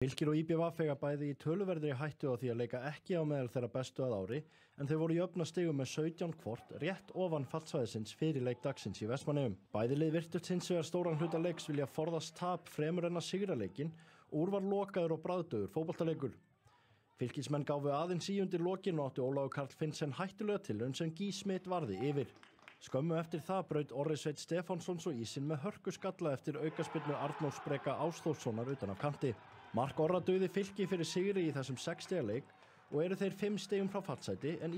Fylkir og IBVF eiga bæði í töluverðri hættu á því að leika ekki á meðal þeirra bestu að ári en þau voru í öfna stigum með 17 hvort rétt ofan fallsvæðisins fyrir leik dagsins í Vestmanneum. Bæði lið virtust hins vegar stóran hluta leiks vilja forðast tap fremur en að sigra leikin og úr var lokaður og bræðdögur fótballtaleikur. Fylkismenn gáfu aðeins í undir lokin og áttu Óláður Karl Finnsen hættulega tilraun sem Gísmit varði yfir. Skömmu eftir það braut Orri Sveit Stefánsson svo ísinn með hörku skalla eftir aukaspilnu Arnórs Breka Ásþórssonar utan af kanti. Mark Orra döði fylki fyrir sigri í þessum 60 leik og eru þeir 5 stegum frá fallsæti en